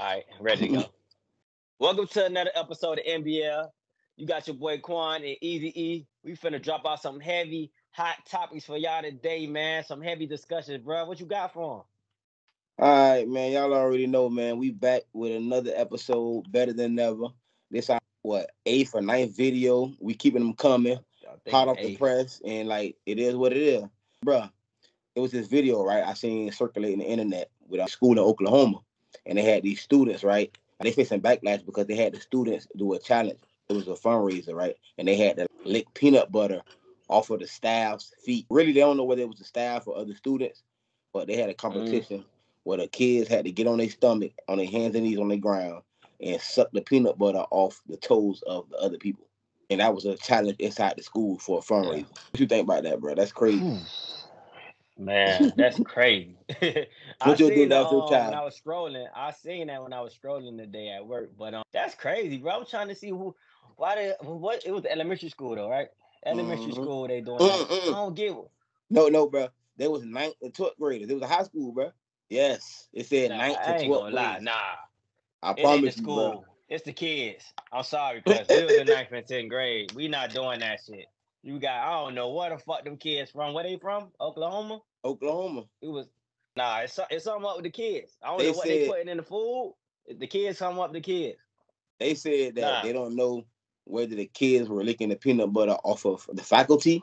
All right, ready to go. Welcome to another episode of NBL. You got your boy Quan and Easy E. We finna drop out some heavy, hot topics for y'all today, man. Some heavy discussions, bro. What you got for them? All right, man. Y'all already know, man. We back with another episode, better than ever. This our what eighth or ninth video. We keeping them coming, hot off the press, and like it is what it is, bruh. It was this video, right? I seen circulating the internet with a school in Oklahoma, and they had these students, right? And they facing backlash because they had the students do a challenge. It was a fundraiser, right? And they had to lick peanut butter off of the staff's feet. Really, they don't know whether it was the staff or other students, but they had a competition mm. where the kids had to get on their stomach, on their hands and knees on the ground, and suck the peanut butter off the toes of the other people. And that was a challenge inside the school for a fundraiser. Yeah. What you think about that, bro? That's crazy. Man, that's crazy. what you did that um, when I was scrolling. I seen that when I was scrolling today at work. But um, that's crazy, bro. I was trying to see who, why did what it was elementary school though, right? Elementary mm-hmm. school they doing. Mm-hmm. I don't get it. No, no, bro. There was ninth and twelfth graders. It was a high school, bro. Yes, it said nah, ninth to twelfth. Lie. Nah, I it promise you, school. Bro. It's the kids. I'm sorry, because it was the ninth and tenth grade. We not doing that shit. You got I don't know where the fuck them kids from. Where they from? Oklahoma. Oklahoma. It was nah. It's it's something up with the kids. I don't they know what said, they putting in the food. The kids something up the kids. They said that nah. they don't know whether the kids were licking the peanut butter off of the faculty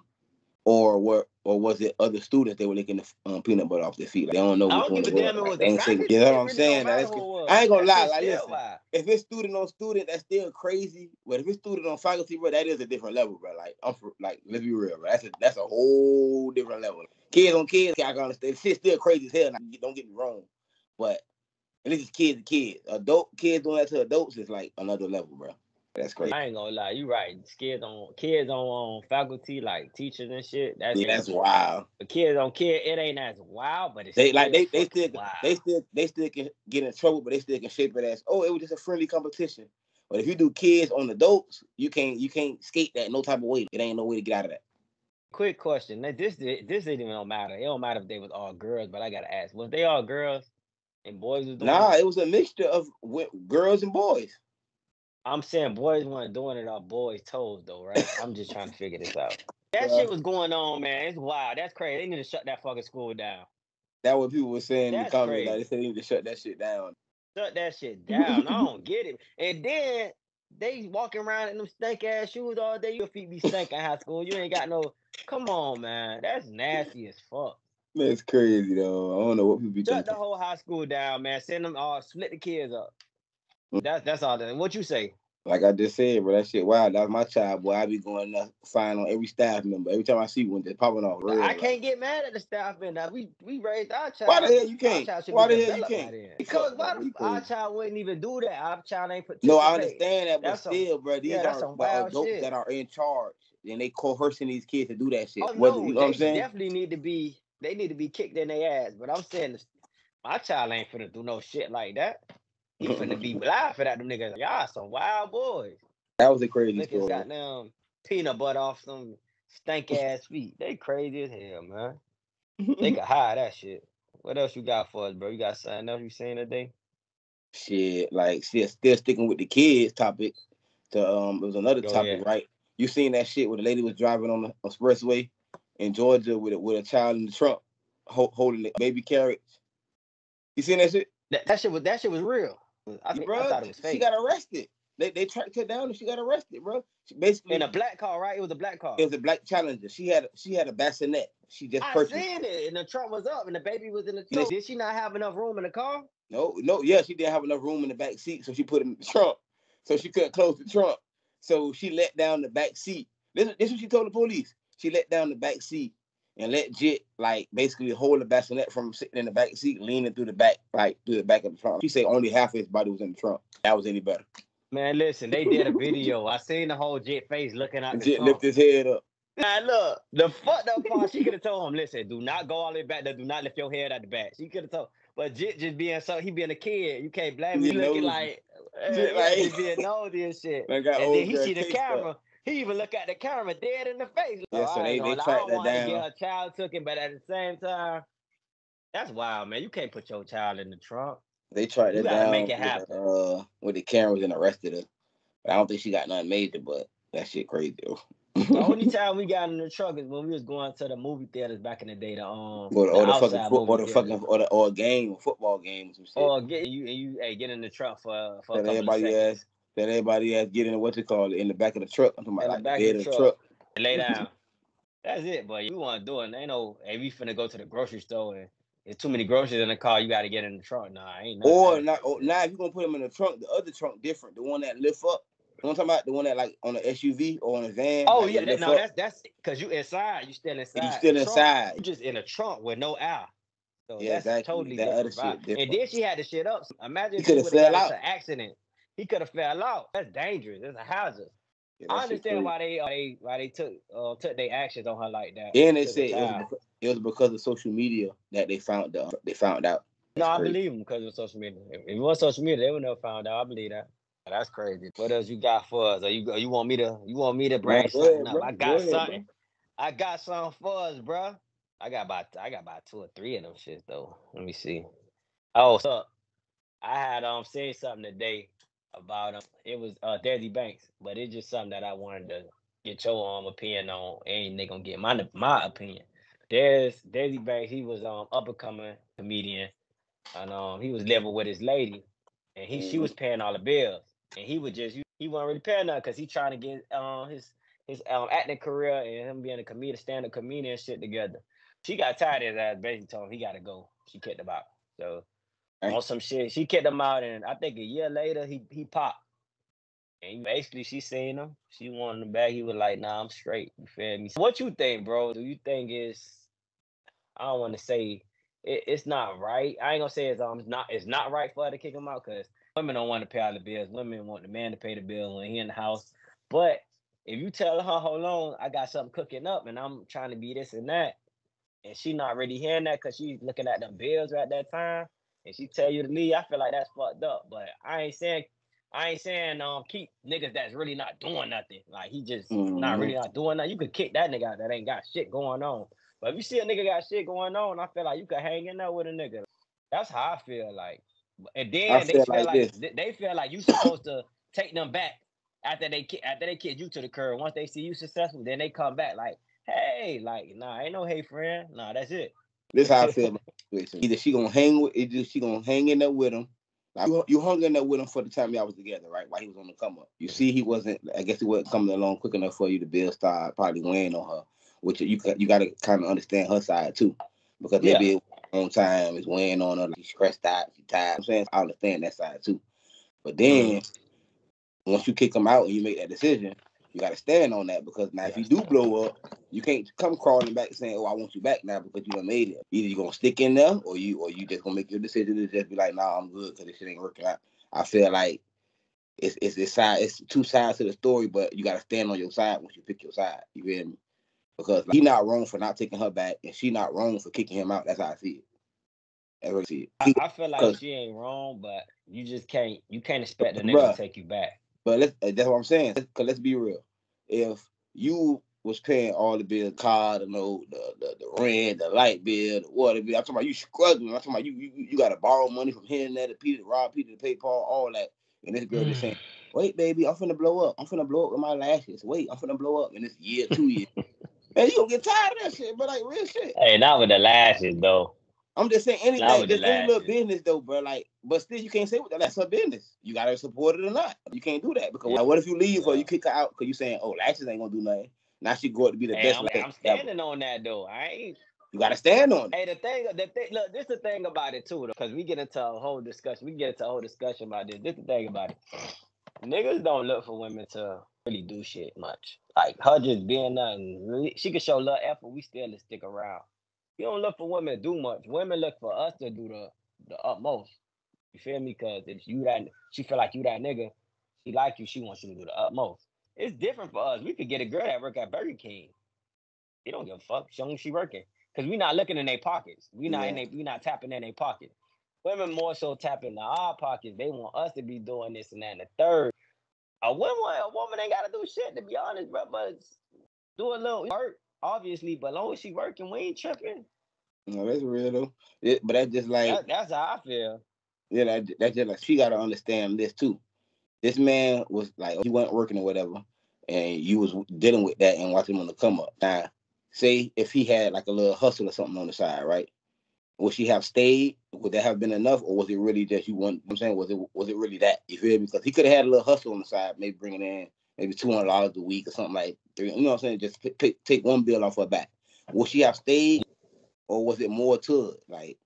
or were or was it other students they were licking the um, peanut butter off their feet? Like, they don't know which one it was. They say, you know what I'm saying? That's, I ain't gonna lie. Like, listen, if it's student on student, that's still crazy. But if it's student on faculty, bro, that is a different level, bro. Like, I'm for, like, let's be real, bro. That's a that's a whole different level. Kids on kids, I can understand. Shit's still crazy as hell. Now, don't get me wrong, but at least it's kids to kids. Adult kids doing that to adults is like another level, bro. That's crazy. I ain't gonna lie, you right. Kids on kids on, on faculty like teachers and shit. That's yeah, that's wild. The kids on kid, it ain't as wild, but it's they like they they still wild. they still they still can get in trouble, but they still can shape it as oh it was just a friendly competition. But if you do kids on adults, you can't you can't skate that no type of way. It ain't no way to get out of that. Quick question. Now, this this didn't even matter. It don't matter if they was all girls, but I gotta ask: Was they all girls and boys? Was nah, it was a mixture of girls and boys. I'm saying boys weren't doing it on boys' toes though, right? I'm just trying to figure this out. That yeah. shit was going on, man. It's wild. That's crazy. They need to shut that fucking school down. That what people were saying That's in the comments. Like they said they need to shut that shit down. Shut that shit down. I don't get it. And then they walking around in them stank ass shoes all day. Your feet be stank in high school. You ain't got no. Come on, man. That's nasty as fuck. That's crazy though. I don't know what people be Shut thinking. the whole high school down, man. Send them all, split the kids up. Mm. That's that's all. That, what you say? Like I just said, bro, that shit wild. That's my child, boy. I be going to sign on every staff member. Every time I see one, just popping off. I can't like. get mad at the staff member. We we raised our child. Why the hell you can't? Why the hell you can't? Because why the, our child wouldn't even do that. Our child ain't put. No, I understand that, but that's still, bro, these yeah, are adults shit. that are in charge, and they coercing these kids to do that shit. Oh, Whether, no, you know what I'm saying? Definitely need to be. They need to be kicked in their ass. But I'm saying, my child ain't finna do no shit like that. He finna be laughing at them niggas. Y'all some wild boys. That was a crazy Niggas story. got them peanut butter off some stank ass feet. They crazy as hell, man. they can hide that shit. What else you got for us, bro? You got something else you seen today? Shit, like still still sticking with the kids topic. To um, it was another Go topic, ahead. right? You seen that shit where the lady was driving on the expressway in Georgia with a, with a child in the trunk holding the baby carriage. You seen that shit? That, that shit was that shit was real. I, think, bro, I thought it was fake. She got arrested. They they tracked her down and she got arrested, bro. She basically in a black car, right? It was a black car. It was a black Challenger. She had she had a bassinet. She just I purchased. seen it, and the trunk was up, and the baby was in the trunk. Did she not have enough room in the car? No, no, yeah, she didn't have enough room in the back seat, so she put in the trunk. So she couldn't close the trunk. So she let down the back seat. This, this is what she told the police. She let down the back seat and let Jit like basically hold the bassinet from sitting in the back seat, leaning through the back, like through the back of the trunk. She said only half of his body was in the trunk. That was any better. Man, listen, they did a video. I seen the whole Jit face looking out. Jit lift his head up. Now look, the fucked up part, she could have told him, listen, do not go all the way back there, do not lift your head at the back. She could have told, but Jit just being so he being a kid, you can't blame him. He looking like Jit eh, like just being nosy and shit. and then he see the camera. Up. He even look at the camera dead in the face. Yeah, so they, they tracked that down. Get a child took him, but at the same time, that's wild, man. You can't put your child in the trunk. They tried to down make it happen. With, uh, with the cameras and arrested her. But I don't think she got nothing major, but that shit crazy though. the only time we got in the truck is when we was going to the movie theaters back in the day. The um, or, or the, the fucking foot, or the fucking or the or a game, football game, or get you and you hey get in the truck for for that everybody has that everybody has get in what you call it in the back of the truck. I'm talking about like the back of the truck. truck. Lay down. That's it, but you want to do it. Ain't no, hey, we finna go to the grocery store and there's too many groceries in the car. You got to get in the trunk. Nah, ain't. Or not. Or now, if you gonna put them in the trunk, the other trunk different. The one that lift up. You know what I'm talking about? The one that like on the SUV or on a van. Oh like yeah, that, no, up. that's that's because you inside. You still inside. You still inside. You just in a trunk with no air. So yeah, that's exactly. totally that different, other shit different. And then she had the shit up. Imagine he could have fell out. An accident. He could have fell out. That's dangerous. It's a hazard. Yeah, I understand why they, uh, they why they took uh, took their actions on her like that. And they said it was, because, it was, because, of social media that they found uh, they found out. That's no, crazy. I believe them because of social media. If it was social media, they would never found out. I believe that. That's crazy. What else you got for us? Are you you want me to you want me to bring something ahead, up? I got something. I got something for us, bro. I got about I got about two or three of them shits though. Let me see. Oh, so I had um seen something today about him. It was uh Desi Banks, but it's just something that I wanted to get your um opinion on. and they gonna get my my opinion? There's Desi Banks. He was um up and coming comedian, and um he was living with his lady, and he mm-hmm. she was paying all the bills, and he would just he wasn't really paying nothing because he trying to get um his his um acting career and him being a comedian, stand up comedian shit together. She got tired of that. Basically told him he got to go. She kicked him out. So on some shit. She kicked him out, and I think a year later he he popped. And basically, she seen him. She wanted him back. He was like, "Nah, I'm straight." You feel me? What you think, bro? Do you think is? I don't want to say it, it's not right. I ain't gonna say it's um it's not it's not right for her to kick him out because women don't want to pay all the bills. Women want the man to pay the bill when he in the house. But if you tell her, "Hold on, I got something cooking up, and I'm trying to be this and that," and she not really hearing that because she's looking at them bills at that time and she tell you to leave, I feel like that's fucked up. But I ain't saying I ain't saying um keep niggas that's really not doing nothing. Like he just mm-hmm. not really not doing nothing. You could kick that nigga out that ain't got shit going on. But if you see a nigga got shit going on, I feel like you could hang in there with a nigga. That's how I feel like. And then they feel, feel like, like they feel like you supposed to take them back after they after they kick you to the curb. Once they see you successful, then they come back like, hey, like nah, ain't no hey friend. Nah, that's it. This how I feel about situation. Either she gonna hang with either she gonna hang in there with him. Like, you, you hung in there with him for the time y'all was together, right? While he was on the come up. You see, he wasn't. I guess he wasn't coming along quick enough for you to build start probably weighing on her, which you you got to kind of understand her side too, because maybe yeah. on time is weighing on her. Like she's stressed out, she's tired. I'm saying I understand that side too, but then mm-hmm. once you kick him out and you make that decision, you got to stand on that because now if you do blow up, you can't come crawling back saying, "Oh, I want you back now" because you done made it. Either you're gonna stick in there, or you or you just gonna make your decision to just be like, "Nah, I'm good because this shit ain't working out." I feel like it's it's it's side it's two sides to the story, but you got to stand on your side once you pick your side. You feel me? Because like, he not wrong for not taking her back, and she not wrong for kicking him out. That's how I see it. That's how I see it. I, I feel like she ain't wrong, but you just can't you can't expect the nigga to take you back. But let's, that's what I'm saying. Because let's be real. If you was paying all the bills, car, the know, the, the the rent, the light bill, the water bill. I'm talking about you struggling. I'm talking about you you, you got to borrow money from here and there to Peter, to rob Peter, to pay Paul, all that. And this girl just mm. saying, "Wait, baby, I'm finna blow up. I'm finna blow up with my lashes. Wait, I'm finna blow up in this year, two years." Man, you gonna get tired of that shit, but like real shit. Hey, not with the lashes though. I'm just saying anything. Just any little business though, bro. Like, but still, you can't say what that's her business. You gotta support it or not. You can't do that because yeah. like, what if you leave or You kick her out because you saying, "Oh, lashes ain't gonna do nothing." Now she go to be the hey, best. I'm, I'm standing ever. on that though. I ain't. You gotta stand on it. Hey, the thing, the thing, look, this is the thing about it too, though, because we get into a whole discussion. We get into a whole discussion about this. This is the thing about it. Niggas don't look for women to really do shit much. Like her just being nothing. She can show love effort. We still to stick around. You don't look for women to do much. Women look for us to do the the utmost. You feel me? Cause if you that she feel like you that nigga, she like you, she wants you to do the utmost. It's different for us. We could get a girl that work at Burger King. They don't give a fuck. Them she working. Cause we not looking in their pockets. We not yeah. in they we not tapping in their pocket. Women more so tapping in our pockets. They want us to be doing this and that and the third. A woman, a woman ain't gotta do shit to be honest, bro. But do a little work obviously, but long as she working, we ain't tripping. No, that's real though. It, but that's just like that, that's how I feel. Yeah, that, that's just like she got to understand this too. This man was like he wasn't working or whatever, and you was dealing with that and watching him on the come up. Now, say if he had like a little hustle or something on the side, right? Would she have stayed? Would that have been enough, or was it really just you want? I'm saying, was it was it really that? You feel me? Because he could have had a little hustle on the side, maybe bringing in maybe two hundred dollars a week or something like three. You know what I'm saying? Just pick, pick, take one bill off her back. Would she have stayed, or was it more to it? Like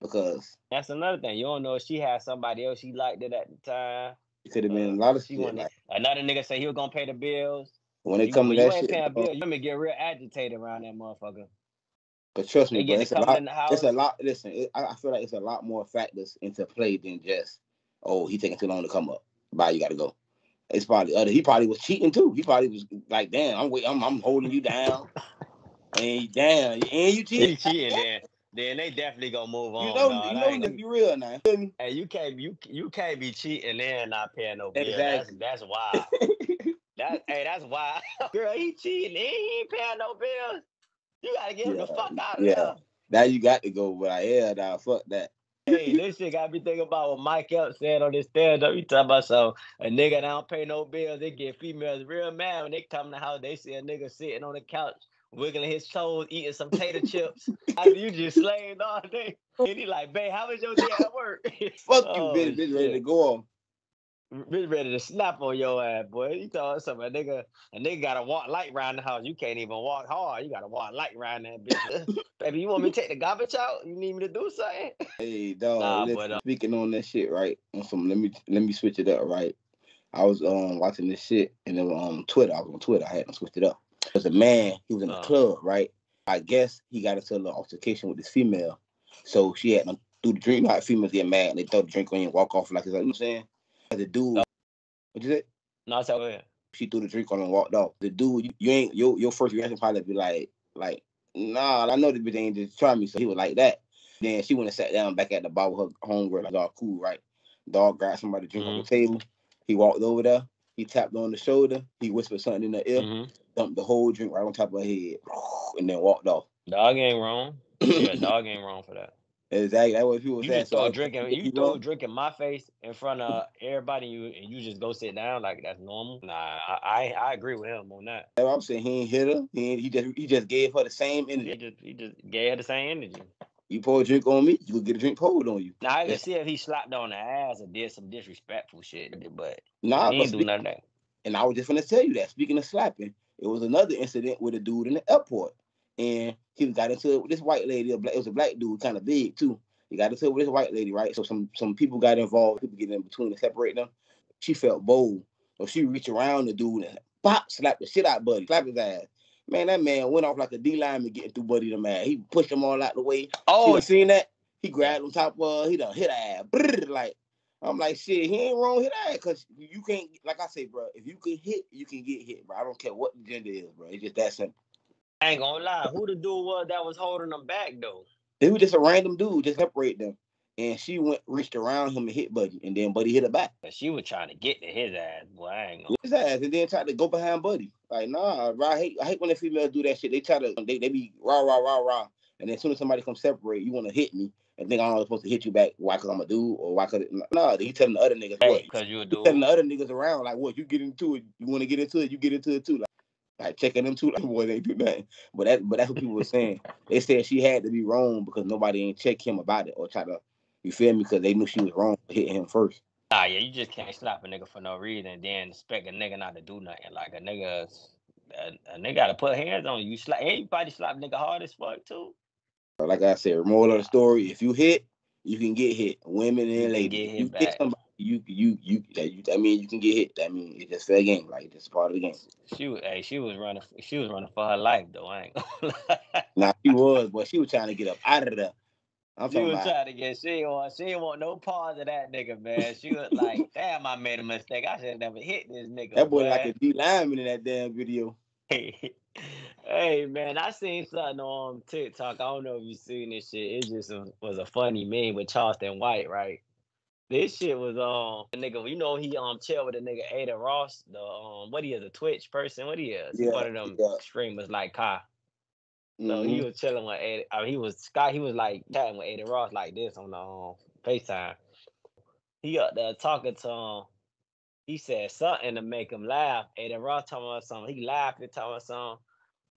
because that's another thing. You don't know if she had somebody else she liked it at the time. It could have been uh, a lot of she shit. Wanted, like, another nigga say he was gonna pay the bills. When it comes to that you shit, paying bills, you gonna get real agitated around that motherfucker. But trust me, bro, it's a lot. It's a lot. Listen, it, I, I feel like it's a lot more factors into play than just oh he taking too long to come up. Bye, you got to go. It's probably other. He probably was cheating too. He probably was like, damn, I'm wait, I'm, I'm holding you down, and damn, and you cheating. He cheating then. Then they definitely gonna move on. You know, dog. you know, to be real now. Hey, you can't you you can't be cheating and not paying no bills. Exactly. That's that's wild. that hey, that's wild. Girl, he cheating. and He ain't paying no bills. You gotta get yeah. him the fuck out of yeah. there. Now you got to go, but I yeah, now fuck that. Hey, this shit got me thinking about what Mike Epps said on this stand up. He talking about so a nigga that don't pay no bills, they get females real mad when they come to the house. They see a nigga sitting on the couch wiggling his toes, eating some tater chips. After you just slaying all day. And he like, babe, how was your day at work? Fuck oh, you, bitch, bitch, ready to go on. Ready to snap on your ass, boy. You talking something, a nigga, a nigga gotta walk light around the house. You can't even walk hard. You gotta walk light around that bitch. Baby, you want me to take the garbage out? You need me to do something? Hey, dog. Nah, listen, but, uh, speaking on that shit, right? On some, let me let me switch it up, right? I was um watching this shit and then um Twitter. I was on Twitter. I had to switch it up. As a man, he was in the uh, club, right? I guess he got into a little altercation with this female. So she had to do the drink. Like females get mad and they throw the drink on you and walk off like, you know what I'm saying? The dude, uh, what you say? No, it's over She threw the drink on and walked off. The dude, you, you ain't your your first reaction probably be like, like, nah, I know the bitch ain't just try me. So he was like that. Then she went and sat down back at the bar with her homegirl, like all cool, right? Dog grabbed somebody drink mm-hmm. on the mm-hmm. table. He walked over there. He tapped on the shoulder. He whispered something in the ear. Mm-hmm dumped the whole drink right on top of her head, and then walked off. Dog ain't wrong. yeah, dog ain't wrong for that. Exactly. That's what people you say. Just throw so, drinking, you throw a drink in my face in front of everybody, you and you just go sit down like that's normal. Nah, I I, I agree with him on that. I'm saying he ain't hit her. He he just he just gave her the same energy. He just he just gave her the same energy. You pour a drink on me, you get a drink poured on you. Now I can see if he slapped on the ass or did some disrespectful shit, but nah, he ain't do none of that. And I was just gonna tell you that. Speaking of slapping, it was another incident with a dude in the airport, and he got into it with this white lady. It was a black dude, kind of big too. He got into it with this white lady, right? So some some people got involved. People getting in between and separate them. She felt bold, so she reached around the dude and pop slapped the shit out Buddy, slap his ass. Man, that man went off like a D lineman getting through Buddy the man. He pushed him all out the way. Oh, you seen that? He grabbed him top of, he done hit ass. Brrr, like I'm like, shit, he ain't wrong hit that because you can't, like I say, bro, if you can hit, you can get hit, bro. I don't care what the gender is, bro. It's just that simple. I ain't gonna lie. Who the dude was that was holding them back though? It was just a random dude, just separate them. And she went reached around him and hit Buddy, and then Buddy hit her back. She was trying to get to his ass, boy. I ain't gonna. His ass, and then tried to go behind Buddy. Like, nah, I hate, I hate when the females do that shit. They try to, they, they be rah rah rah rah, and then as soon as somebody comes separate, you want to hit me and think I'm supposed to hit you back. Why? Cause I'm a dude, or why? Cause no, he telling the other niggas hey, what? Cause you a dude. He telling the other niggas around like, what? You get into it. You want to get into it. You get into it too. Like, like checking them too. Like, boy, they do nothing. But that, but that's what people were saying. they said she had to be wrong because nobody ain't check him about it or try to. You feel me? Because they knew she was wrong for hitting him first. Ah, yeah, you just can't slap a nigga for no reason and then expect a nigga not to do nothing. Like a nigga, a, a nigga got to put hands on you. Slap anybody slap nigga hard as fuck too. Like I said, moral of the story: if you hit, you can get hit. Women and ladies, you get somebody, you you you that you. I mean, you can get hit. I mean, it's just fair game. Like it's part of the game. She was, hey, she was running. She was running for her life, though. I ain't gonna lie. Nah, she was, but she was trying to get up out of there. I'm she was about, trying to get. She want. She didn't want no pause of that nigga, man. She was like, "Damn, I made a mistake. I should have never hit this nigga." That boy man. like a D lineman in that damn video. Hey man, I seen something on TikTok. I don't know if you seen this shit. It just was a funny meme with Charleston White, right? This shit was um the nigga. You know he um chill with the nigga Adin Ross, the um what he is a Twitch person. What he is? Yeah, one of them yeah. streamers like Kai. So mm-hmm. he was chilling with Adin, I mean, he was Scott. He was like chatting with Adin Ross like this on the um, Facetime. he up there talking to him. He said something to make him laugh. Adin Ross talking about something. He laughed and talking about something.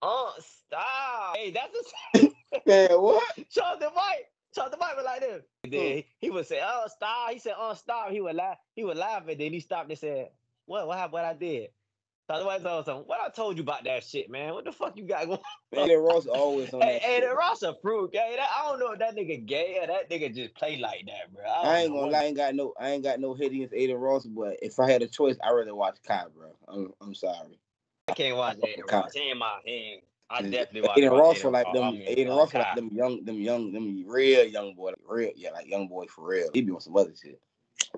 Oh, stop. Hey, that's a Man, what? Charleston White. Charleston White was like this. Then hmm. he would say, oh, stop. He said, oh, stop. He would laugh. He would laugh and then he stopped and said, what, what happened? What I did? Charleston White told him, what I told you about that shit, man. What the fuck you got going on? Ross always on hey, that Adin Ross a fruit, gay. I don't know if that nigga gay or that nigga just play like that, bro. I, I ain't gonna lie, I ain't got no I ain't got no hate against Adin Ross, but if I had a choice, I'd rather watch Kai, bro. I'm, I'm sorry. I can't watch Adin Ross. He ain't my he ain't I definitely watch Adin Ross for like them. I mean, Adin Ross for like them young, them young, them real young boy, real yeah, like young boy for real. He be on some other shit.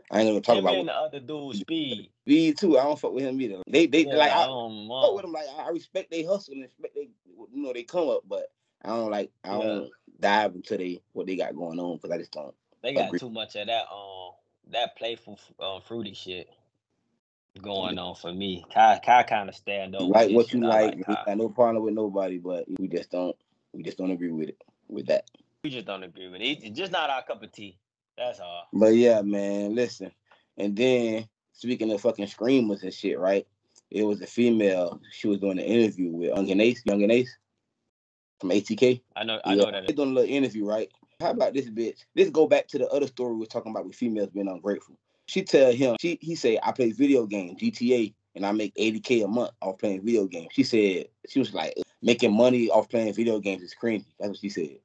I ain't gonna talk him about and the other dude, Speed. Speed too. I don't fuck with him either. They, they yeah, like I, I don't fuck with him. Like I respect they hustle and respect they, you know, they come up, but I don't like I don't dive into they what they got going on because I just don't. They got agree. too much of that um that playful um, fruity shit going on for me. Kai, Kai kind of stand up. Like what you like. like I got no problem with nobody, but we just don't. We just don't agree with it. With that. We just don't agree with it. It's just not our cup of tea. That's all. But yeah, man, listen. And then speaking of fucking screamers and shit, right? It was a female. She was doing an interview with Young and Ace, Young and Ace from ATK. I know, I know that. They doing a little interview, right? How about this bitch? Let's go back to the other story we were talking about with females being ungrateful. She tell him, she he say, I play video games, GTA, and I make 80k a month off playing video games. She said she was like making money off playing video games is cringy. That's what she said.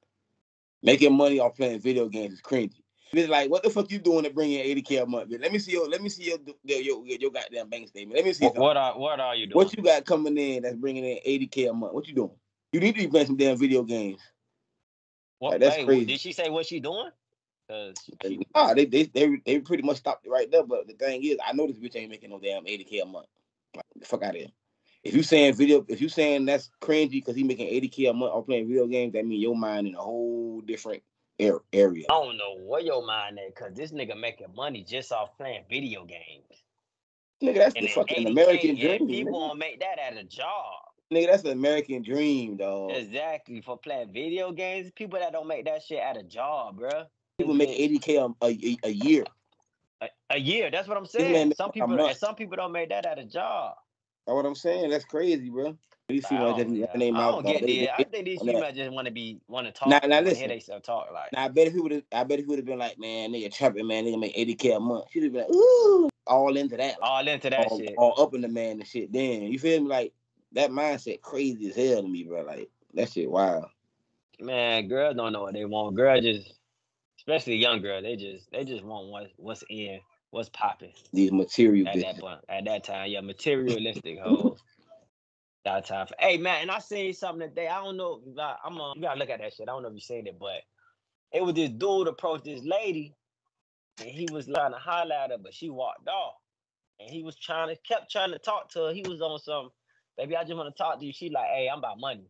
Making money off playing video games is cringy. It's like, what the fuck you doing to bring in 80k a month? Let me see your, let me see your, your, your, your goddamn bank statement. Let me see. What, what are, what are you doing? What you got coming in that's bringing in 80k a month? What you doing? You need to be playing some damn video games. What? Like, that's wait, crazy. Did she say what she doing? Cause she, nah, they, they they they pretty much stopped it right there. But the thing is, I know this bitch ain't making no damn 80k a month. Like, fuck out of here. If you saying video, if you saying that's cringy because he making 80k a month off playing video games, that mean your mind in a whole different area. I don't know where your mind at, cause this nigga making money just off playing video games. Nigga, that's and the fucking American dream. People want to make that at a job. Nigga, that's the American dream, dog. Exactly. For playing video games, people that don't make that shit at a job, bro. People make 80k a, a, a year. A, a, year. That's what I'm saying. Some people some people don't make that at a job. That's what I'm saying. That's crazy, bro. These females just yeah. name I don't get it. I think these females just want to be want to talk. Now, now listen. Hear they talk like. Now I bet if he would have, I bet if he would have been like, man, nigga trapping, man, nigga make 80k a month. She'd have been like, ooh, all into that, all into that all, shit, all up in the man and shit. Then you feel me? Like that mindset crazy as hell to me, bro. Like that shit wild. Man, girls don't know what they want. Girls just, especially young girl, they just they just want what's what's in, what's popping. These material at that point, at that time, yeah, materialistic hoes. That time for, hey man, and I seen something today. I don't know. I'm uh, you gotta look at that shit. I don't know if you seen it, but it was this dude approached this lady, and he was trying to holler at her, but she walked off. And he was trying to kept trying to talk to her. He was on some baby, I just want to talk to you. She like, hey, I'm about money.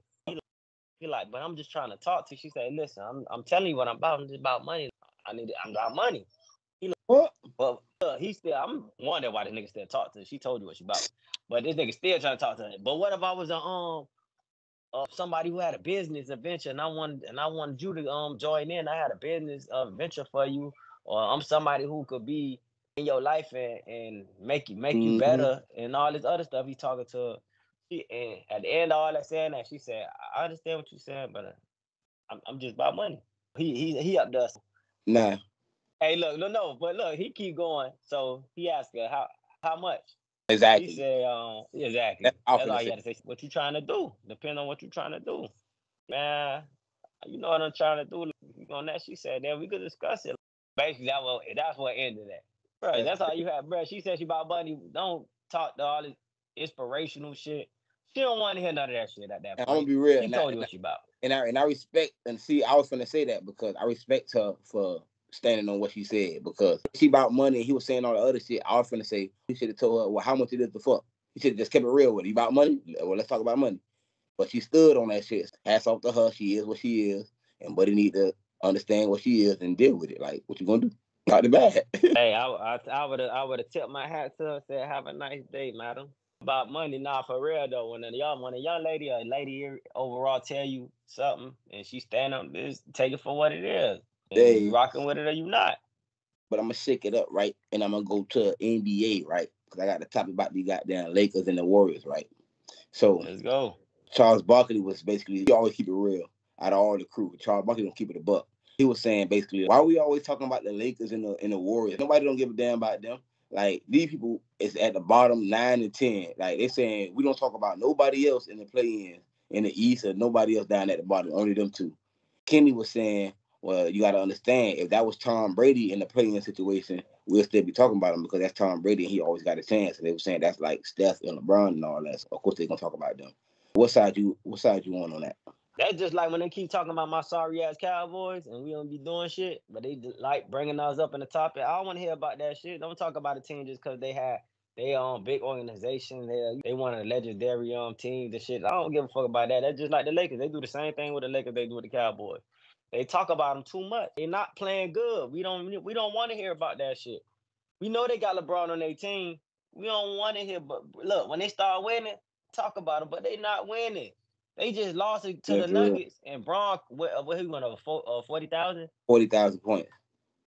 He like, but I'm just trying to talk to you. She said, listen, I'm I'm telling you what I'm about. I'm just about money. I need It. I'm about money. He like, what? Well, uh, he still I'm wondering why this nigga still talk to her. She told you what she about. But this nigga still trying to talk to her. But what if I was a um uh, somebody who had a business adventure and I wanted and I wanted you to um join in. I had a business uh, venture for you, or I'm somebody who could be in your life and, and make you make mm-hmm. you better and all this other stuff. He talking to she and at the end of all that saying that, she said, "I understand what you're saying, but uh, I'm, I'm just about money." He he he up us. Nah. Hey, look, no, no, but look, he keep going. So he asked her how how much. Exactly. He said, um, exactly. That's, That's all you to say. What you trying to do? Depending on what you trying to do. Man, you know what I'm trying to do. On that, she said, then we could discuss it. Basically, that was that's what ended that. Bro, that's all you had, bro. She said she about money. Don't talk to all this inspirational shit. She don't want to hear none of that shit at that point. I'm gonna be real. She told you what she about. And I and I respect and see. I was gonna say that because I respect her for standing on what she said because she about money. he was saying all the other shit. I was gonna say he should have told her, well, how much it is to fuck. He should have just kept it real with her. You about money? Well, let's talk about money. But she stood on that shit. Hats off to her. She is what she is, and Buddy need to understand what she is and deal with it. Like, what you gonna do? Not the bad. hey, I I, I would have I would have tipped my hat to her. Said, "Have a nice day, madam." About money. Nah, for real though. When a young when a young lady or a lady overall tell you something and she stand up, this, take it for what it is. Hey. You rocking with it or you not. but I'm gonna shake it up, right? And I'm gonna go to NBA, right? Because I got the topic about the goddamn Lakers and the Warriors, right? So let's go. Charles Barkley was basically he always keep it real out of all the crew. Charles Barkley don't keep it a buck. He was saying basically, why are we always talking about the Lakers and the and the Warriors? Nobody don't give a damn about them. Like these people is at the bottom nine and ten. Like they're saying we don't talk about nobody else in the play-in in the East or nobody else down at the bottom, only them two. Kenny was saying, well, you got to understand if that was Tom Brady in the play-in situation, we'll still be talking about him because that's Tom Brady and he always got a chance. And they were saying that's like Steph and LeBron and all that. So of course they're gonna talk about them. What side you what side you on on that? That's just like when they keep talking about my sorry ass Cowboys and we don't be doing shit, but they like bringing us up in the topic. I don't want to hear about that shit. Don't talk about a team just because they had they um big organization. They they one of the legendary um teams and shit. I don't give a fuck about that. That's just like the Lakers. They do the same thing with the Lakers. They do with the Cowboys. They talk about them too much. They're not playing good. We don't we don't want to hear about that shit. We know they got LeBron on their team. We don't want to hear. But look, when they start winning, talk about them. But they not winning. They just lost it to yeah, the Nuggets and Bron. What, what he went over uh, forty thousand? Forty thousand points.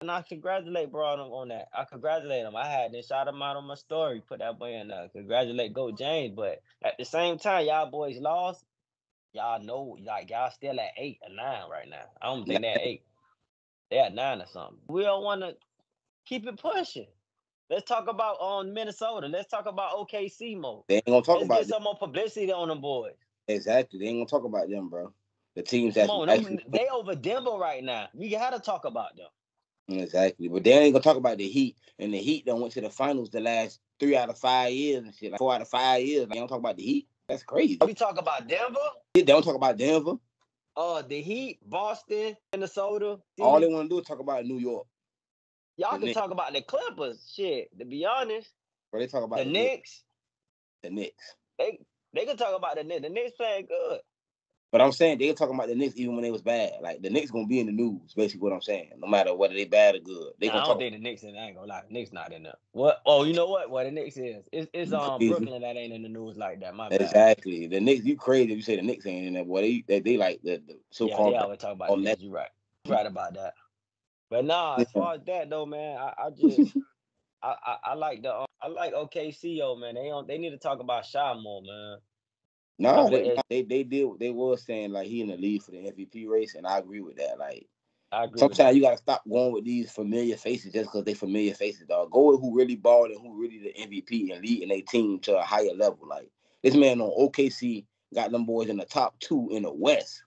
And I congratulate Bron on that. I congratulate him. I had this shout him out on my story. Put that boy in. Uh, congratulate Go James. But at the same time, y'all boys lost. Y'all know, like y'all still at eight or nine right now. I don't think they're at eight. They're at nine or something. We don't want to keep it pushing. Let's talk about on um, Minnesota. Let's talk about OKC mode. They ain't gonna talk Let's about get some more publicity on them boys. Exactly. They ain't gonna talk about them, bro. The teams that they over Denver right now. We gotta talk about them. Exactly. But they ain't gonna talk about the Heat. And the Heat done went to the finals the last three out of five years and shit. Like four out of five years. They don't talk about the Heat. That's crazy. We talk about Denver. They don't talk about Denver. Uh the Heat, Boston, Minnesota. All they want to do is talk about New York. Y'all the can Knicks. talk about the Clippers. Shit, to be honest. But they talk about the, the Knicks. The Knicks. They they can talk about the Knicks. The Knicks playing good. But I'm saying they talking about the Knicks even when they was bad. Like the Knicks gonna be in the news, basically what I'm saying. No matter whether they bad or good. They nah, gonna I don't talk. think the Knicks in I ain't gonna lie. The Knicks not in there. What oh you know what? What the Knicks is. It's it's um Brooklyn that ain't in the news like that. My bad. Exactly. The Knicks, you crazy if you say the Knicks ain't in there, boy. They they, they like the, the so called Yeah, they always talk about Knicks. You right. Right about that. But nah, as far as that though, man, I, I just I, I, like the um, I like OKC, yo, man. They don't they need to talk about Shai more, man. No, they, they they did they was saying like he in the lead for the MVP race, and I agree with that. Like sometimes you gotta stop going with these familiar faces just because they familiar faces, dog. Go with who really balled and who really the MVP and leading a team to a higher level. Like this man on OKC got them boys in the top two in the West.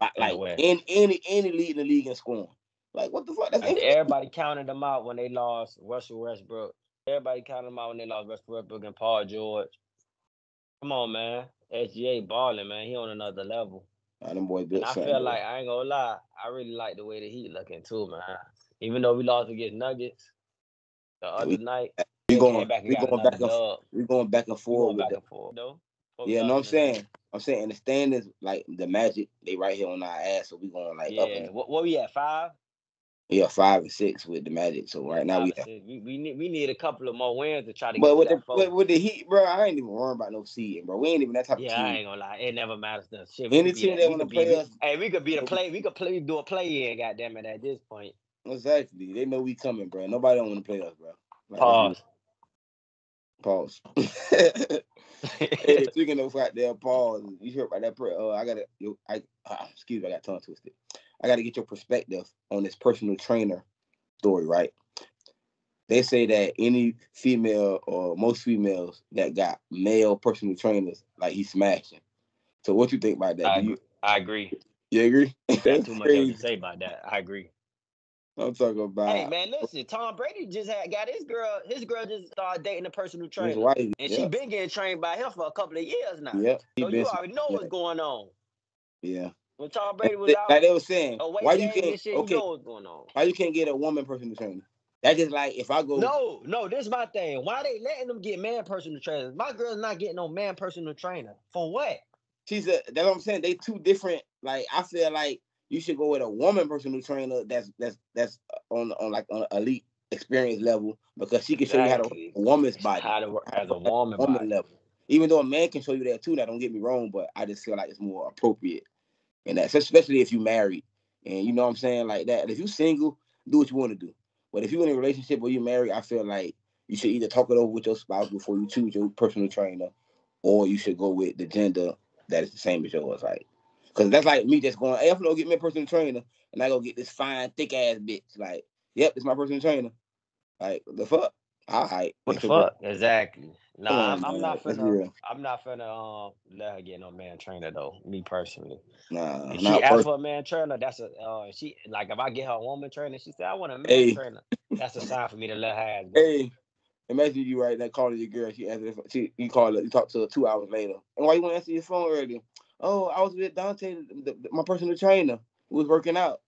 Like in West. any any any lead in the league in scoring. Like what the fuck? That's everybody counted them out when they lost Russell Westbrook. Everybody counted them out when they lost Russell Westbrook and Paul George. Come on, man. SGA balling, man. He on another level. Man, them boy I feel like I ain't gonna lie. I really like the way the Heat looking too, man. Even though we lost against Nuggets the other we, night, we going back. and We going back and we going back and forth. Back and forth, though. Yeah, know what I'm saying. I'm saying, and the standings like the Magic, they right here on our ass, so we going like yeah. up. And, what, what we at five? Yeah, five and six with the Magic. So right now we, have, we we need we need a couple of more wins to try to. But with the with, with, the Heat, bro, I ain't even worrying about no seeding, bro. We ain't even that type yeah, of team. Yeah, I ain't gonna lie. It never matters to shit. Any team that want to play us, hey, we could be the play. We could play do a play in. Goddamn it, at this point. Exactly. They know we coming, bro. Nobody don't want to play us, bro. Like, Pause. Pause. hey, speaking of that, there, pause. You heard about that? Uh, I gotta. I uh, excuse me. I got tongue twisted. I got to get your perspective on this personal trainer story, right? They say that any female or most females that got male personal trainers, like he's smashing. So what you think about that? I, you, I agree. You agree? That's too much to say about that. I agree. I'm talking about. Hey man, listen. Tom Brady just had got his girl. His girl just started dating a personal trainer, wife, and yeah. she been getting trained by him for a couple of years now. Yeah, so you already know yeah. what's going on. Yeah. When Tom Brady was out, like they were saying, why you can't? Shit, okay, you know what's going on. Why you can't get a woman personal trainer? That's just like if I go. No, no, this is my thing. Why they letting them get man personal trainers? My girl's not getting no man personal trainer. For what? She's a. That's what I'm saying. They two different. Like I feel like you should go with a woman personal trainer. That's that's that's on on like on elite experience level because she can exactly. show you how to a woman's body. How to work as a woman, woman level. Even though a man can show you that too. Now don't get me wrong, but I just feel like it's more appropriate and that's especially if you married and you know what I'm saying like that. If you single, do what you want to do. But if you're in a relationship or you're married, I feel like you should either talk it over with your spouse before you choose your personal trainer, or you should go with the gender that is the same as yours. Like, because that's like me just going, hey, I'm gonna get me a personal trainer, and I go get this fine, thick ass bitch. Like, yep, it's my personal trainer. Like, the fuck? All right. What the fuck? Exactly. Nah, I'm, I'm, not finna. I'm not finna um let her get no man trainer though. Me personally. Nah. If she asked for a man trainer, that's a uh she like if I get her a woman trainer, she said I want a man hey. trainer. That's a sign for me to let her have. Hey, imagine you right now calling your girl. She answered. She you call her. You talk to her two hours later. And why you want to answer your phone earlier? Oh, I was with Dante, the, the, my personal trainer, who was working out.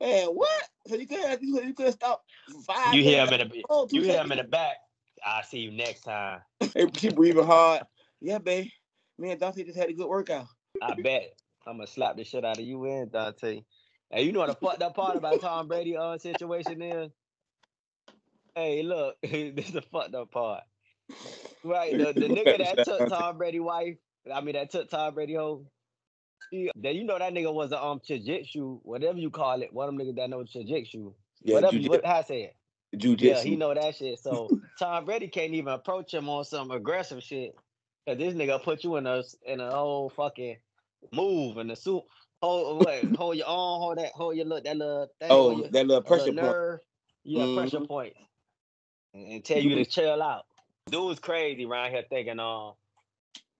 Man, what? So you could you could, you could stop five. You hear him in the oh, you hear him in the back. I'll see you next time. Hey, she breathing hard. Yeah, babe. Me and Dante just had a good workout. I bet. I'm gonna slap the shit out of you and Dante. Hey, you know what the fucked up part about Tom Brady uh situation is? Hey, look, this is the fucked up part. Right, the, the nigga that took Tom Brady wife, I mean that took Tom Brady home. Then you know that nigga was a um jiu-jitsu, whatever you call it. One of them niggas that know jiu-jitsu. Yeah, whatever jiu-jitsu. what I said. Jiu-jitsu. Yeah, he know that shit. So Tom Brady can't even approach him on some aggressive shit. Cause this nigga put you in a in a whole fucking move in the suit. Hold what, hold your arm, hold that, hold your look that little thing, Oh, your, that little pressure little nerve. point. Yeah, mm-hmm. pressure point. And, and tell you to chill out. Dude's crazy around here thinking um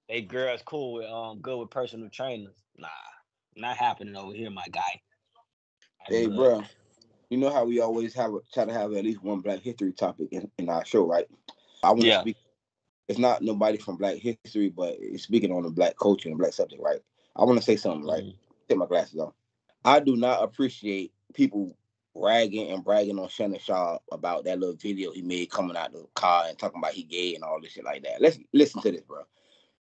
they girls cool with um good with personal trainers. Nah, not happening over here, my guy. hey, bro. You know how we always have a, try to have at least one Black History topic in, in our show, right? I want yeah. to speak. It's not nobody from Black History, but it's speaking on the Black culture and Black subject, right? I want to say something, right? Mm-hmm. Take my glasses off. I do not appreciate people ragging and bragging on Shannon Sharpe about that little video he made coming out of the car and talking about he gay and all this shit like that. Let's listen to this, bro.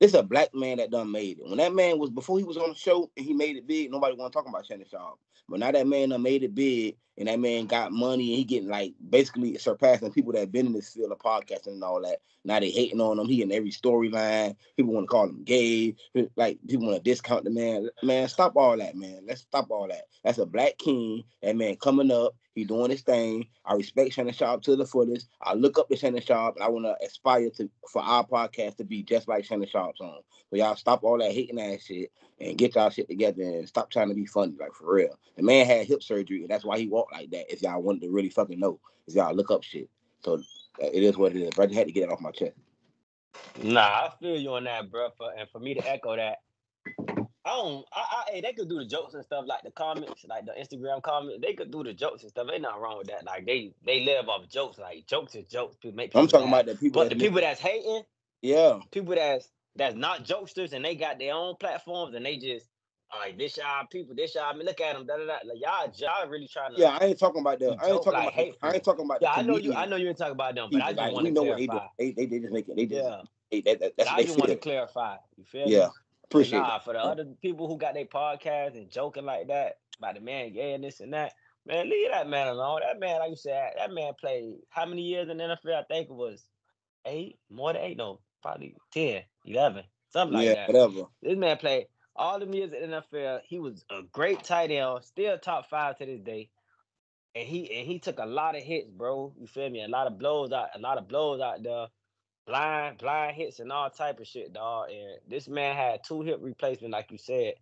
This a black man that done made it. When that man was before he was on the show and he made it big, nobody want to talk about Shannon Sharpe. But now that man done made it big and that man got money and he getting like basically surpassing people that have been in this field of podcasting and all that. Now they hating on him. He in every storyline. People want to call him gay. Like people want to discount the man. Man, stop all that, man. Let's stop all that. That's a black king. That man coming up. He doing his thing. I respect Shannon Sharpe to the fullest. I look up to Shannon Sharpe and I want to aspire to for our podcast to be just like Shannon Sharpe's on. So y'all stop all that hating ass shit and get y'all shit together and stop trying to be funny, like for real. The man had hip surgery, and that's why he walked like that. If y'all wanted to really fucking know, if y'all look up shit. So uh, it is what it is. But I just had to get it off my chest. Nah, I feel you on that, bro. For, and for me to echo that, I don't. I, I, hey, they could do the jokes and stuff like the comments, like the Instagram comments. They could do the jokes and stuff. Ain't nothing wrong with that. Like they they live off jokes. Like jokes is jokes. People make. People I'm talking about the people. But the people that's hating. Yeah. People that's that's not jokesters and they got their own platforms and they just like this y'all people, this y'all. I mean, look at them. Da, da, da. Like y'all, y'all really trying to. Yeah, I ain't talking about them. I ain't talking like, about. I ain't talking about. Yeah, I know you. I know you ain't talking about them, but I just like, want to know clarify. What they, do. they, they, they just make it. They just. Yeah. They, that, that, that's I just want to clarify. You feel yeah. me? Appreciate nah, for the other people who got their podcast and joking like that about the man gay and this and that, man, leave that man alone. That man, like you said, that man played how many years in the NFL? I think it was eight, more than eight, no, probably 10, 11, something like yeah, that. whatever. This man played all the years in the NFL. He was a great tight end, still top five to this day. And he and he took a lot of hits, bro. You feel me? A lot of blows out, a lot of blows out there blind, blind hits and all type of shit, dog. And this man had two hip replacement, like you said.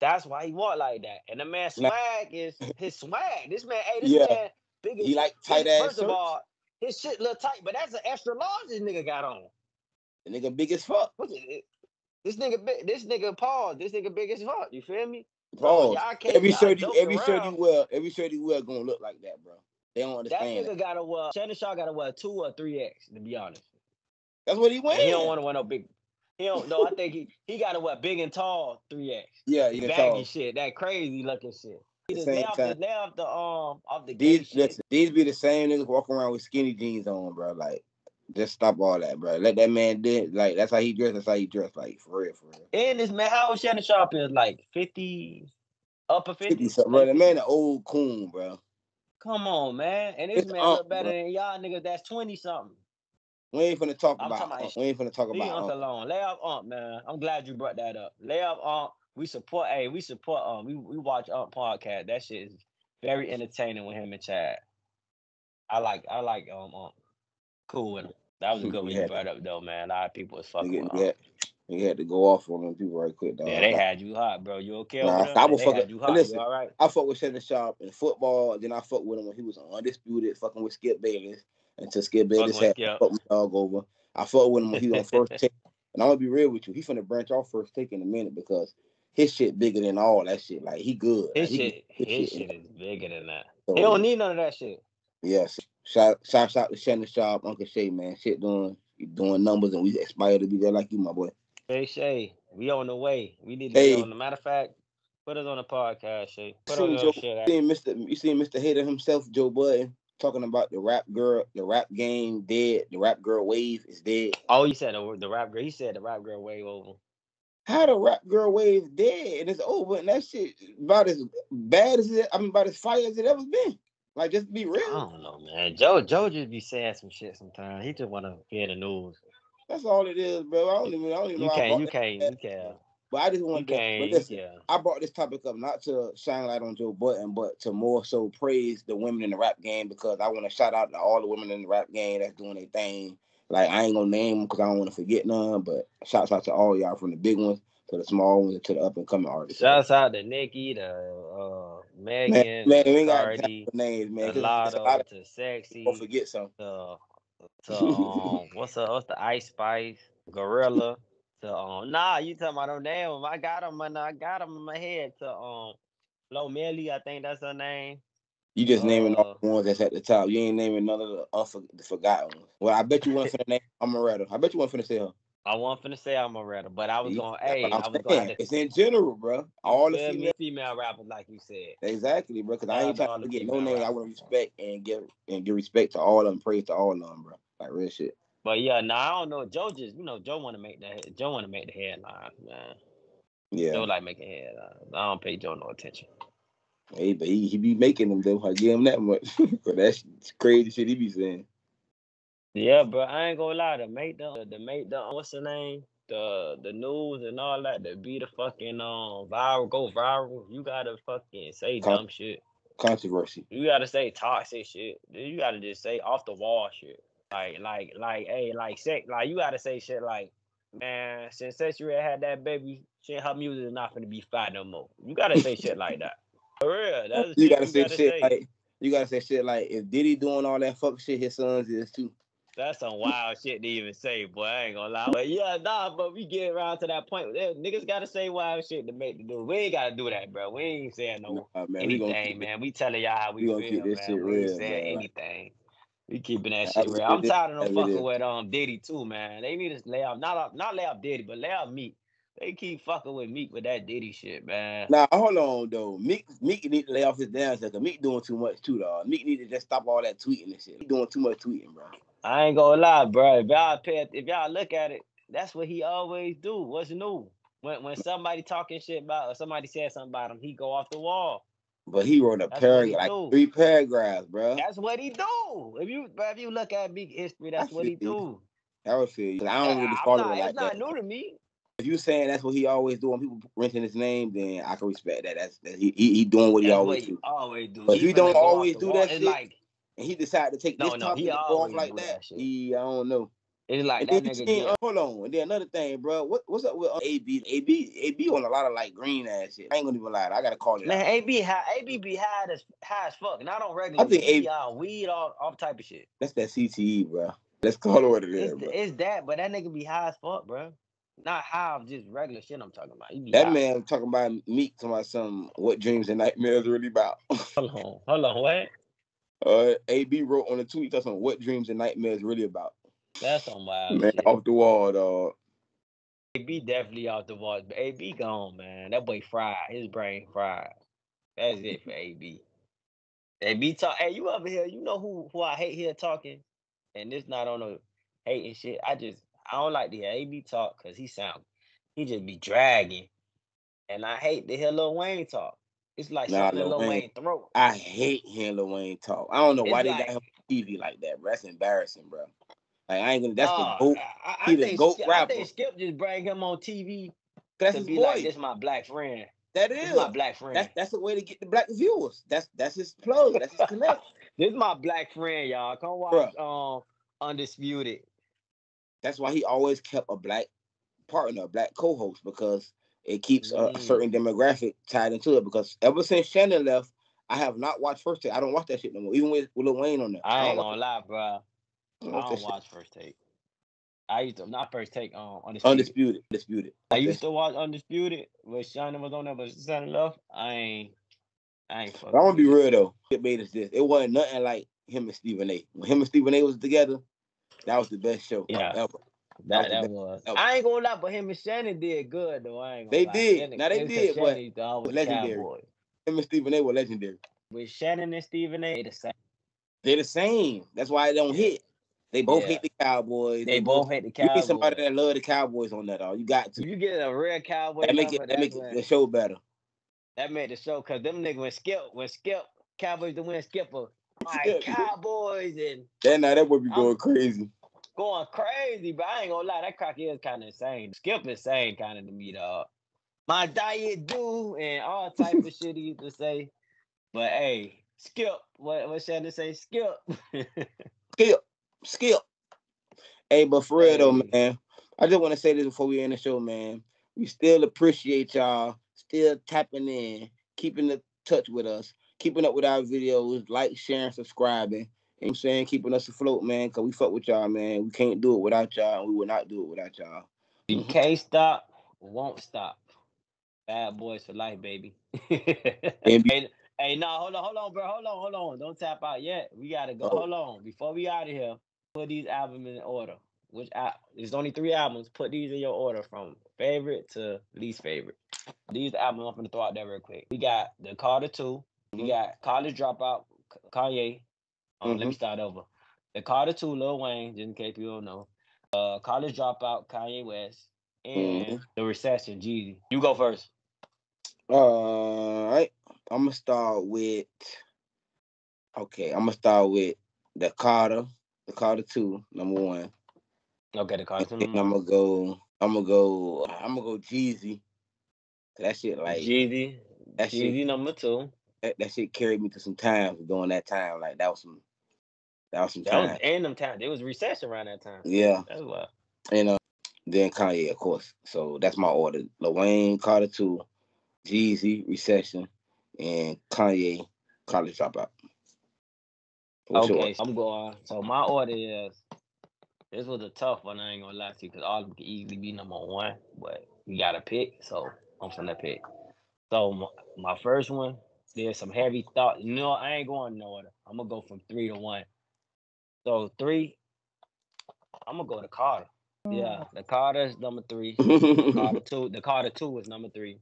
That's why he walked like that. And the man swag is his swag. This man, hey, this yeah. man, biggest. He like tight ass. First of all, his shit look tight, but that's an extra large this nigga got on. The nigga big as fuck. This nigga, big. this nigga Paul, this nigga big as fuck. You feel me? Paul, every shirt, you, every shirt you wear, every shirt you wear gonna look like that, bro. They don't understand. That nigga gotta wear. Shannon Sharpe gotta wear two or three X to be honest. That's what he went. He don't want to wear no big. He don't. No, I think he he got to wear big and tall three X. Yeah, yeah, baggy tall. shit. That crazy looking shit. He just lay off, the, lay off the um off the these listen, these be the same niggas walking around with skinny jeans on, bro. Like, just stop all that, bro. Let that man do like that's how he dress. That's how he dress. Like for real, for real. And this man, how old Shannon Sharpe is? Like fifty, upper fifty. bro. The man, an old coon, bro. Come on, man. And this it's man look better bro. than y'all niggas. That's twenty something. We ain't finna talk I'm about. About we ain't finna talk about. Leave alone. Lay off Ump, man. I'm glad you brought that up. Lay off Ump. We support. Hey, we support. Um, we we watch Ump podcast. That shit is very entertaining with him and Chad. I like I like um, um cool with him. That was a good one you brought up though, man. A lot of people was fucking. Yeah, he had to go off on them people right quick, dog. Yeah, they had you hot, bro. You okay? Nah, I was fucking. You hot. Listen, all right? I fuck with Shannon Sharpe in football. Then I fuck with him when he was undisputed, fucking with Skip Bayless until Skip Bayless had fucked my dog over. I fuck with him when he was on first take. And I'm gonna be real with you, he finna branch off first take in a minute because his shit bigger than all that shit. Like he good. His like, shit, his, his shit, shit is bigger than that. So, he don't need none of that shit. Yes. Shout shout out to Shannon Sharpe, Uncle Shay, man. Shit doing doing numbers and we aspire to be there like you, my boy. Hey Shay, we on the way. We need to hey. be on the matter of fact. Put us on the podcast, Shay. Put on Joe, shit. You seen Mr. You seen Mr. Hater himself, Joe Budden, talking about the rap girl, the rap game dead, the rap girl wave is dead. Oh, he said the, the rap girl. He said the rap girl wave over. How the rap girl wave dead and it's over and that shit about as bad as it. I mean, about as fire as it ever been. Like, just be real. I don't know, man. Joe, Joe just be saying some shit sometimes. He just want to hear the news. That's all it is, bro. I don't even. I don't even you know. Can't, you can't. You can't. But I just want to. But listen, yeah. I brought this topic up not to shine light on Joe Budden, but to more so praise the women in the rap game because I want to shout out to all the women in the rap game that's doing their thing. Like I ain't gonna name them because I don't want to forget none, but shouts out to all y'all from the big ones to the small ones to the up and coming artists. Shouts out to Nikki, to uh, Megan, man, man, we ain't Cardi, got names, man. Latto, to Sexy. Don't forget some. To, to um, what's the what's the Ice Spice, GloRilla. To um, nah, you talking about them name? I got them, and I got them in my head. To um, Flo Milli, I think that's her name. You just uh, naming all uh, the ones that's at the top. You ain't naming none of the, unfor- the forgotten ones. Well, I bet you one for the name Omeretta. I bet you one for the say her. I wasn't finna say Omeretta, but I was going. Hey, I was going. To, it's in general, bro. All the female, female rappers, like you said. Exactly, bro. Because I ain't trying to get no name. I want to respect and give and give respect to all of them, praise to all of them, bro. Like real shit. But yeah, no, nah, I don't know. Joe just, you know, Joe want to make that. Joe want to make the headlines, man. Yeah. Joe like making headlines. I don't pay Joe no attention. Hey, but he, he be making them though. I give him that much. but that's crazy shit he be saying. Yeah, bro, I ain't gonna lie. To make the to make the what's the name? The the news and all that to be the fucking um viral go viral. You gotta fucking say Con- dumb shit. Controversy. You gotta say toxic shit. You gotta just say off the wall shit. Like like like hey like sex like you gotta say shit like man since Century had that baby, shit her music is not gonna be fat no more. You gotta say shit like that. For real. That's you gotta say gotta shit say. like you gotta say shit like if Diddy doing all that fuck shit, his sons is too. That's some wild shit to even say, boy. I ain't gonna lie. But yeah, nah, but we get around to that point. Yeah, niggas gotta say wild shit to make the do. We ain't gotta do that, bro. We ain't saying no nah, man, anything, man. We telling y'all how we, we feel, man. Shit we ain't saying anything. We keeping that shit real. I'm tired of them fucking with um Diddy too, man. They need to lay off, not not lay off Diddy, but lay off Meek. They keep fucking with Meek with that Diddy shit, man. Now hold on though. Meek Meek need to lay off his damn self. Meek doing too much too, dog. Meek need to just stop all that tweeting and shit. He doing too much tweeting, bro. I ain't gonna lie, bro. If y'all pay, if y'all look at it, that's what he always do. What's new? When when somebody talking shit about or somebody said something about him, he go off the wall. But he wrote a paragraph, like three paragraphs, bro. That's what he do. If you, if you look at big history, that's what he do. I would feel you. I don't really follow not, it like it's that. not new to me. If you saying that's what he always do when people mention his name, then I can respect that. That's that he, he, he doing what he always what he do. Always do. But he he don't always do that shit, like, and he decided to take no, this no, topic off like that, that he I don't know. It's like and that nigga. Seen, uh, hold on, and then another thing, bro. What, what's up with uh, AB? AB AB on a lot of like green ass shit. I ain't gonna even lie. I gotta call it. Man, out. AB high, AB be high as high as fuck. Not on regular. I think AB on weed, all all type of shit. That's that CTE, bro. Let's call it what it is, it's, bro. It's that, but that nigga be high as fuck, bro. Not high, just regular shit. I'm talking about. That high. man talking about Meek, talking about some what dreams and nightmares really about. hold on, hold on, what? Uh, AB wrote on the tweet that's on what dreams and nightmares really about. That's on wild man shit. off the wall, dog. AB definitely off the wall, but AB gone, man. That boy fried. His brain fried. That's it for AB. AB talk. Hey, you over here? You know who who I hate here talking, and this not on the hating shit. I just I don't like to hear AB talk because he sound he just be dragging, and I hate to hear Lil Wayne talk. It's like nah, something Lil, Wayne, Wayne throat. I hate hearing Lil Wayne talk. I don't know it's why like, they got him on TV like that, bro. That's embarrassing, bro. Like I ain't gonna. That's the goat. I, I, he the goat Skip, rapper. Think Skip just bring him on TV that's to be boy. like, "This my black friend." That is my black friend. That's that's the way to get the black viewers. That's that's his plug. That's his connect. this is my black friend, y'all. Come watch Bruh. um Undisputed. That's why he always kept a black partner, a black co-host, because it keeps mm. a, a, certain demographic tied into it. Because ever since Shannon left, I have not watched First Take. I don't watch that shit no more. Even with, with Lil Wayne on there. I, I ain't gonna lie, bro. I don't, I don't watch First Take. I used to not First Take um Undisputed. Undisputed. Undisputed. I used to watch Undisputed when Shannon was on there, but Shannon left. I ain't. I ain't. I'm gonna be real though. It made us this. It wasn't nothing like him and Stephen A. When him and Stephen A. was together, that was the best show yeah. ever. That, that, was. I ain't gonna lie, but him and Shannon did good though. I ain't they lie. did. Shannon, now they did, but legendary. Him and Stephen A. were legendary. With Shannon and Stephen A. They the same. They're the same. That's why it don't hit. They both yeah. hate the Cowboys. They, they both, hate the Cowboys. You get somebody that love the Cowboys on that, all you got to. You get a real Cowboy. That make it. That make it, the show better. That made the show because them niggas when Skip when Skip Cowboys to win Skipper. My Cowboys and that now that would be going I'm, crazy going crazy, but I ain't gonna lie, that crack is kind of insane. Skip is insane kind of to me, dog. My diet do and all type of shit he used to say. But hey, Skip, what what Shannon say? Skip. skip. Skip. Hey, but for real though, man, I just want to say this before we end the show, man. We still appreciate y'all still tapping in, keeping in touch with us, keeping up with our videos, like, sharing, subscribing. You know I'm saying? Keeping us afloat, man, because we fuck with y'all, man. We can't do it without y'all, and we will not do it without y'all. You mm-hmm. can't stop, won't stop. Bad boys for life, baby. hey, hey, no, hold on, hold on, bro. Hold on, hold on. Don't tap out yet. We gotta go. Oh. Hold on. Before we out of here, put these albums in order. Which I, there's only three albums. Put these in your order from favorite to least favorite. These albums I'm gonna throw out there real quick. We got the Carter 2. Mm-hmm. We got College Dropout, Kanye. Um, mm-hmm. Let me mm-hmm. start over. The Carter 2, Lil Wayne, just in case people don't know. Uh, College Dropout, Kanye West. And mm-hmm. The Recession, Jeezy. You go first. All right. I'm going to start with, okay, I'm going to start with the Carter, the Carter 2, number one. Okay, the Carter 2. I'm going to go, I'm to go, I'm to go Jeezy. That shit like. Jeezy. That Jeezy shit, number two. That, that shit carried me to some times during that time. Like, that was some that was some time. That was, and them time. It was recession around that time. Yeah. That's why. And uh, then Kanye, of course. So that's my order. Lil Carter 2, Jeezy, Recession, and Kanye, College Dropout. What's okay, so I'm going. So my order is this was a tough one. I ain't gonna lie to you because all of them could easily be number one, but you gotta pick. So I'm gonna pick. So my, my first one, there's some heavy thought. No, I ain't going no order. I'm gonna go from three to one. So three, I'm gonna go to Carter. Yeah, the Carter is number three. Carter two, the Carter two is number three.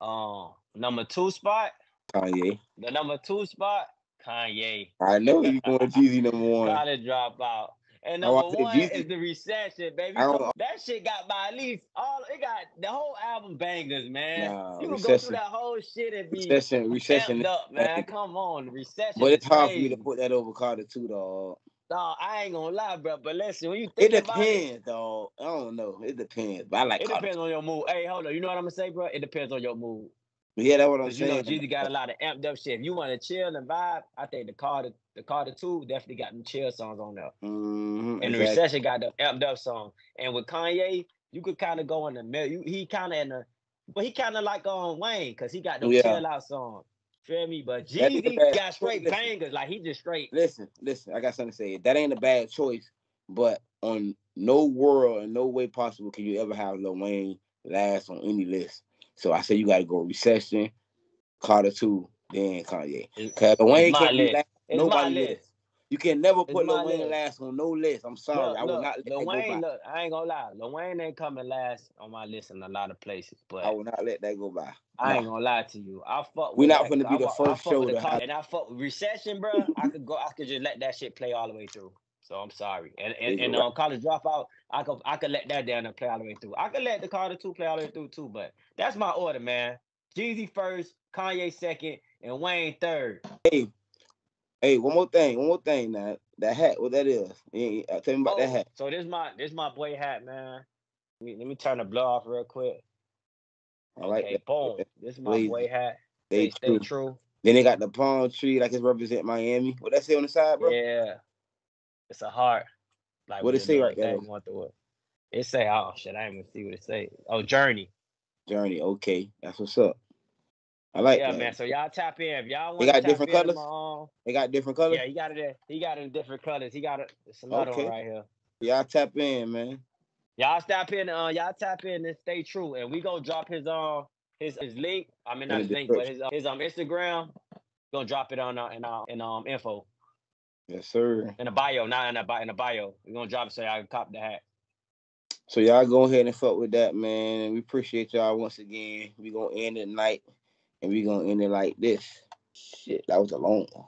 Um, number two spot, Kanye. The number two spot, Kanye. I know you going Jeezy number one. Gotta drop out. And number one is the recession, baby. That shit got by at least all it got the whole album bangers, man. Nah, you can recession. go through that whole shit and be recession, recession up, man. Come on, recession. But it's hard for you to put that over Carter too, dog. No, I ain't gonna lie, bro. But listen, when you think about it depends, it, dog. I don't know. It depends, but I like. It depends on your mood. Hey, hold on. You know what I'm gonna say, bro? It depends on your mood. Yeah, that's what I'm saying. You know, Jeezy got a lot of amped up shit. If you want to chill and vibe, I think the Carter, the Carter Two definitely got them chill songs on there. Mm-hmm, and exactly. the Recession got the amped up song. And with Kanye, you could kind of go in the middle. He kind of in the, but he kind of like on Wayne because he got the yeah. chill out song. Feel me? But Jeezy got straight listen, bangers. Like he just straight. Listen, listen. I got something to say. That ain't a bad choice, but on no world and no way possible can you ever have Lil Wayne last on any list. So I say you got to go Recession, Carter two, then Kanye. Cause Wayne can't be last. Nobody list. You can never put Lil Wayne last on no list. I'm sorry. Look, I will not let Lil Wayne, look, I ain't gonna lie. Lil Wayne ain't coming last on my list in a lot of places, but I will not let that go by. I ain't gonna lie to you. I fuck. We're not gonna be the I, first I show to have... and I fuck with recession, bro. I could go. I could just let that shit play all the way through. So I'm sorry. And and, and on college dropout, I could I could let that down and play all the way through. I could let the Carter two play all the way through too, but that's my order, man. Jeezy first, Kanye second, and Wayne third. Hey, hey, one more thing, one more thing now. That hat, what that is? Yeah, uh, tell me about oh, that hat. So this my this my boy hat, man. Let me, let me turn the blow off real quick. I like okay, that. boom. This is my boy hat. Stay, stay true. true. Then they got the palm tree, like it's represent Miami. What that say on the side, bro? Yeah, it's a heart. Like what it say right there? It say, oh shit, I didn't even see what it say. Oh, journey. Journey. Okay, that's what's up. I like yeah, that. man. So y'all tap in. If y'all want they got different colors. My, they got different colors. Yeah, he got it. He got it in different colors. He got it. It's another okay. one right here. Y'all tap in, man. Y'all tap in. Uh, y'all tap in and stay true. And we gonna drop his uh his his link. I mean not his link, but his uh, his um Instagram. Gonna drop it on uh, in uh, in um info. Yes, sir. In a bio, not in a bio. In the bio, we're gonna drop it so y'all can cop the hat. So y'all go ahead and fuck with that, man. And we appreciate y'all once again. We gonna end it night, and we gonna end it like this. Shit, that was a long one.